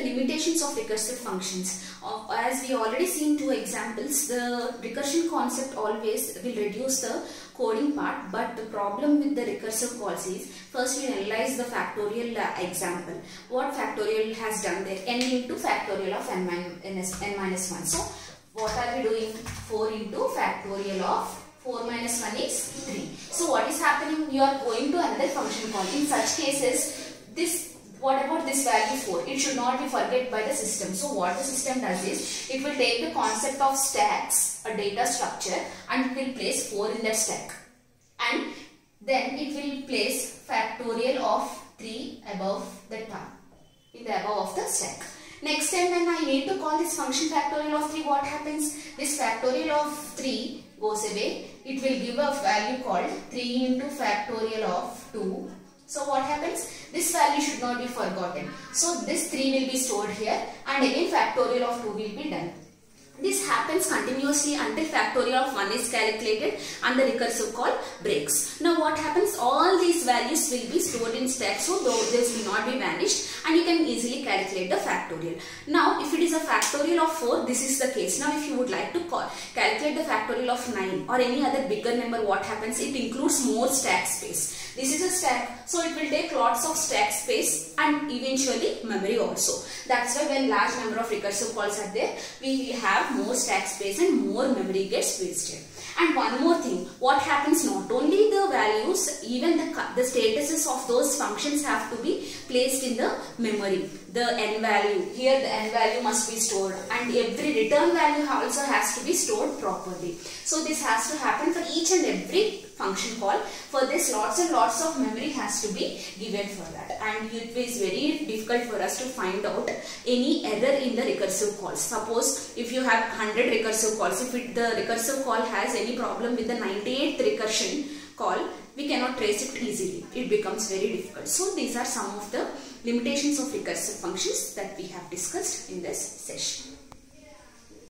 the limitations of recursive functions. As we already seen two examples, the recursion concept always will reduce the coding part but the problem with the recursive calls is first we analyze the factorial uh, example. What factorial has done there? n into factorial of n, min n, n minus 1. So what are we doing? 4 into factorial of 4 minus 1 is 3. So what is happening? You are going to another function call. In such cases, this what about this value 4? It should not be forget by the system. So what the system does is, it will take the concept of stacks, a data structure and it will place 4 in that stack. And then it will place factorial of 3 above the top, in the above of the stack. Next time when I need to call this function factorial of 3, what happens? This factorial of 3 goes away. It will give a value called 3 into factorial of 2 so what happens? This value should not be forgotten. So this 3 will be stored here and again factorial of 2 will be done. This happens continuously until factorial of 1 is calculated and the recursive call breaks. Now what happens? All these values will be stored in stack so those will not be vanished and you can easily calculate the factorial. Now if it is a factorial of 4 this is the case. Now if you would like to call, calculate the factorial of 9 or any other bigger number what happens? It includes more stack space. This is a stack so it will take lots of stack space and eventually memory also. That's why when large number of recursive calls are there we more stack space and more memory gets wasted. And one more thing, what happens not only the values, even the, the statuses of those functions have to be placed in the memory. The n value, here the n value must be stored and every return value also has to be stored properly. So this has to happen for each and every function call. For this lots and lots of memory has to be given for that and it is very difficult for us to find out any error in the recursive calls. Suppose if you have 100 recursive calls, if it, the recursive call has any problem with the 98th recursion call, we cannot trace it easily. It becomes very difficult. So these are some of the limitations of recursive functions that we have discussed in this session.